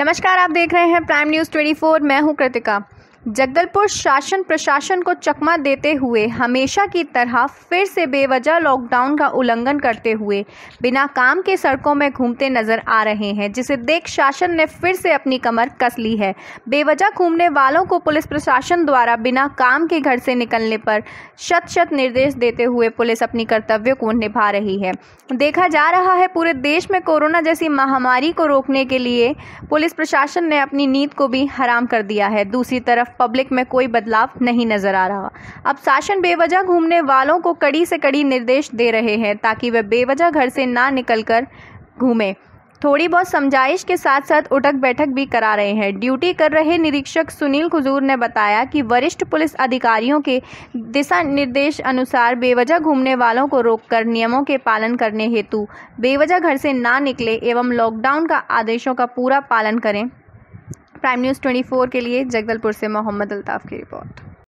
नमस्कार आप देख रहे हैं प्राइम न्यूज़ 24 मैं हूँ कृतिका। जगदलपुर शासन प्रशासन को चकमा देते हुए हमेशा की तरह फिर से बेवजह लॉकडाउन का उल्लंघन करते हुए बिना काम के सड़कों में घूमते नज़र आ रहे हैं, जिसे देख शासन ने फिर से अपनी कमर कस ली है। बेवजह घूमने वालों को पुलिस प्रशासन द्वारा बिना काम के घर से निकलने पर शत शत निर्देश देते हुए पुलिस अपनी कर्तव्य को निभा रही है। देखा जा रहा है, पूरे देश में कोरोना जैसी महामारी को रोकने के लिए पुलिस प्रशासन ने अपनी नींद को भी हराम कर दिया है। दूसरी तरफ़ पब्लिक में कोई बदलाव नहीं नज़र आ रहा। अब शासन बेवजह घूमने वालों को कड़ी से कड़ी निर्देश दे रहे हैं ताकि वे बेवजह घर से ना निकलकर घूमें। थोड़ी बहुत समझाइश के साथ साथ उठक बैठक भी करा रहे हैं। ड्यूटी कर रहे निरीक्षक सुनील खुजूर ने बताया कि वरिष्ठ पुलिस अधिकारियों के दिशा निर्देश अनुसार बेवजह घूमने वालों को रोककर नियमों के पालन करने हेतु बेवजह घर से ना निकले एवं लॉकडाउन का आदेशों का पूरा पालन करें। प्राइम न्यूज़ 24 के लिए जगदलपुर से मोहम्मद अल्ताफ़ की रिपोर्ट।